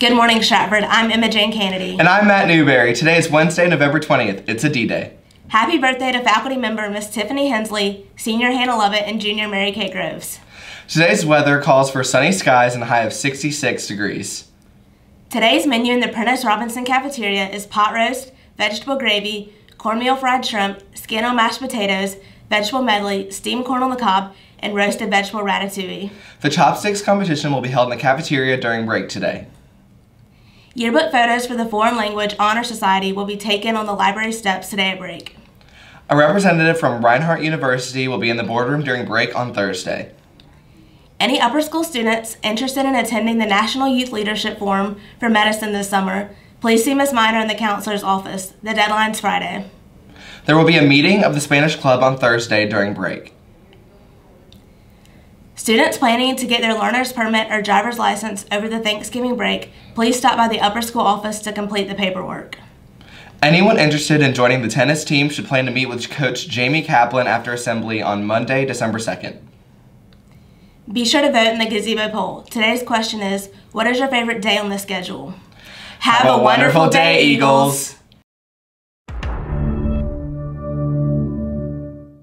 Good morning, Stratford. I'm Emma Jane Kennedy. And I'm Matt Newberry. Today is Wednesday, November 20th. It's a D-Day. Happy birthday to faculty member Miss Tiffany Hensley, senior Hannah Lovett, and junior Mary Kate Groves. Today's weather calls for sunny skies and a high of 66 degrees. Today's menu in the Prentice Robinson cafeteria is pot roast, vegetable gravy, cornmeal fried shrimp, scannel mashed potatoes, vegetable medley, steamed corn on the cob, and roasted vegetable ratatouille. The chopsticks competition will be held in the cafeteria during break today. Yearbook photos for the Foreign Language Honor Society will be taken on the library steps today at break. A representative from Reinhardt University will be in the boardroom during break on Thursday. Any upper school students interested in attending the National Youth Leadership Forum for Medicine this summer, please see Ms. Miner in the counselor's office. The deadline's Friday. There will be a meeting of the Spanish Club on Thursday during break. Students planning to get their learner's permit or driver's license over the Thanksgiving break, please stop by the upper school office to complete the paperwork. Anyone interested in joining the tennis team should plan to meet with Coach Jamie Kaplan after assembly on Monday, December 2nd. Be sure to vote in the gazebo poll. Today's question is, what is your favorite day on the schedule? Have, Have a, wonderful, wonderful day, Eagles.